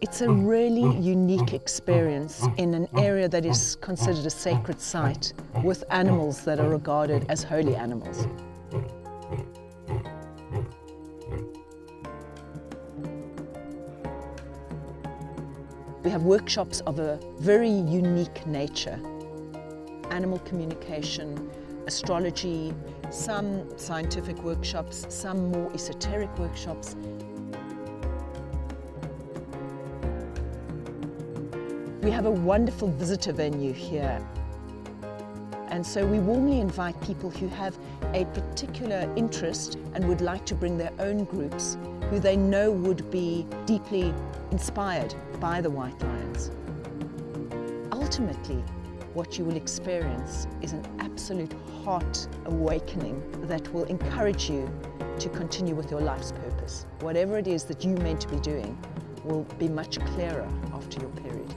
It's a really unique experience in an area that is considered a sacred site with animals that are regarded as holy animals. We have workshops of a very unique nature, animal communication, astrology, some scientific workshops, some more esoteric workshops. We have a wonderful visitor venue here. And so we warmly invite people who have a particular interest and would like to bring their own groups who they know would be deeply inspired by the White Lions. Ultimately, what you will experience is an absolute heart awakening that will encourage you to continue with your life's purpose. Whatever it is that you meant to be doing will be much clearer after your period.